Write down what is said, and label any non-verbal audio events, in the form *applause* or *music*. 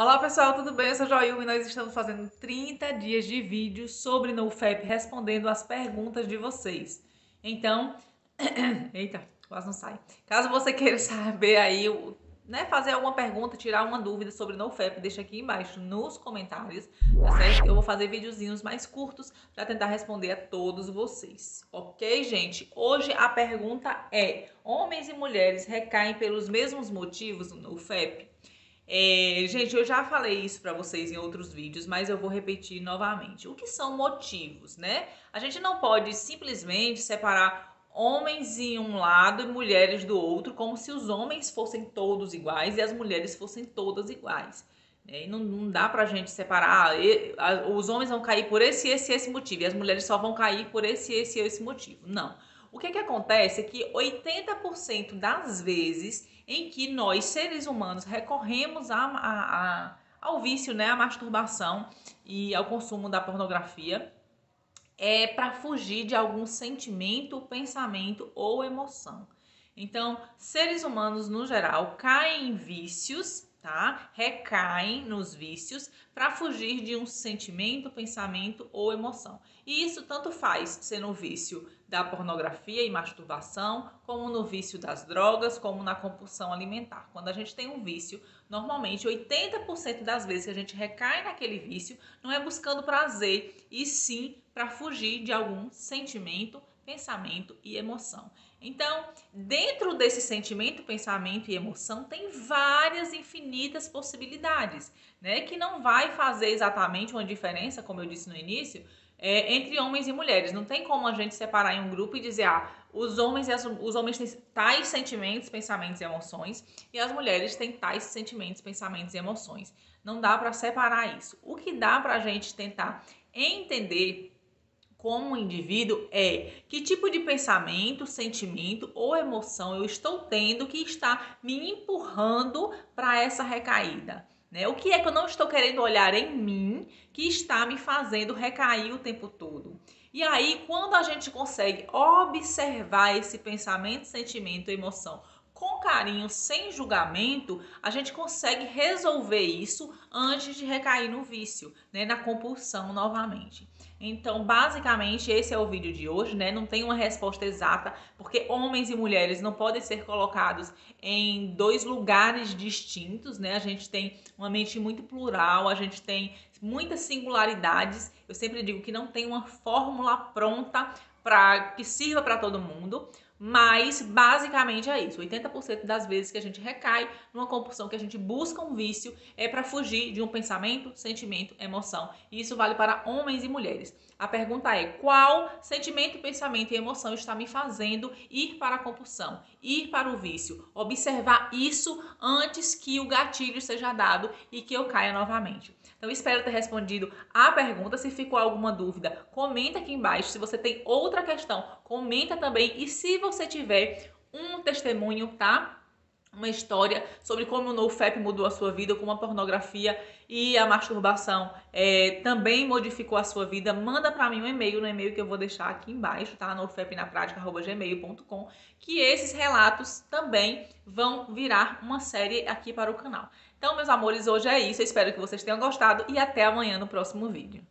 Olá pessoal, tudo bem? Eu sou a Joilma e nós estamos fazendo 30 dias de vídeo sobre NoFap respondendo as perguntas de vocês. Então, *clears throat* eita, quase não sai. Caso você queira *laughs* saber aí, né, fazer alguma pergunta, tirar uma dúvida sobre NoFap, deixa aqui embaixo nos comentários, tá certo? Eu vou fazer videozinhos mais curtos para tentar responder a todos vocês, ok, gente? Hoje a pergunta é, homens e mulheres recaem pelos mesmos motivos no NoFap? É, gente, eu já falei isso para vocês em outros vídeos, mas eu vou repetir novamente. O que são motivos, né? A gente não pode simplesmente separar homens em um lado e mulheres do outro, como se os homens fossem todos iguais e as mulheres fossem todas iguais. Né? E não, não dá pra gente separar, ah, os homens vão cair por esse, esse, esse motivo, e as mulheres só vão cair por esse, esse, esse motivo. Não. O que, que acontece é que 80% das vezes em que nós, seres humanos, recorremos a, a, a, ao vício, né, à masturbação e ao consumo da pornografia, é para fugir de algum sentimento, pensamento ou emoção. Então, seres humanos no geral caem em vícios tá? Recaem nos vícios para fugir de um sentimento, pensamento ou emoção. E isso tanto faz ser no vício da pornografia e masturbação, como no vício das drogas, como na compulsão alimentar. Quando a gente tem um vício, normalmente 80% das vezes que a gente recai naquele vício, não é buscando prazer, e sim para fugir de algum sentimento, pensamento e emoção. Então, dentro desse sentimento, pensamento e emoção, tem várias infinitas possibilidades, né? Que não vai fazer exatamente uma diferença, como eu disse no início, é, entre homens e mulheres. Não tem como a gente separar em um grupo e dizer, ah, os homens, as, os homens têm tais sentimentos, pensamentos e emoções, e as mulheres têm tais sentimentos, pensamentos e emoções. Não dá para separar isso. O que dá para a gente tentar entender como indivíduo é que tipo de pensamento, sentimento ou emoção eu estou tendo que está me empurrando para essa recaída. Né? O que é que eu não estou querendo olhar em mim que está me fazendo recair o tempo todo? E aí, quando a gente consegue observar esse pensamento, sentimento, emoção com carinho, sem julgamento, a gente consegue resolver isso antes de recair no vício, né, na compulsão novamente. Então, basicamente, esse é o vídeo de hoje, né? Não tem uma resposta exata, porque homens e mulheres não podem ser colocados em dois lugares distintos, né? A gente tem uma mente muito plural, a gente tem muitas singularidades. Eu sempre digo que não tem uma fórmula pronta para que sirva para todo mundo. Mas basicamente é isso. 80% das vezes que a gente recai numa compulsão, que a gente busca um vício, é para fugir de um pensamento, sentimento, emoção. E isso vale para homens e mulheres. A pergunta é: qual sentimento, pensamento e emoção está me fazendo ir para a compulsão, ir para o vício? Observar isso antes que o gatilho seja dado e que eu caia novamente. Então, espero ter respondido a pergunta. Se ficou alguma dúvida, comenta aqui embaixo. Se você tem outra questão, comenta também. E se você tiver um testemunho, tá? uma história sobre como o NoFap mudou a sua vida, como a pornografia e a masturbação é, também modificou a sua vida, manda para mim um e-mail, no e-mail que eu vou deixar aqui embaixo, tá? nofapnaprática.gmail.com que esses relatos também vão virar uma série aqui para o canal. Então, meus amores, hoje é isso. Eu espero que vocês tenham gostado e até amanhã no próximo vídeo.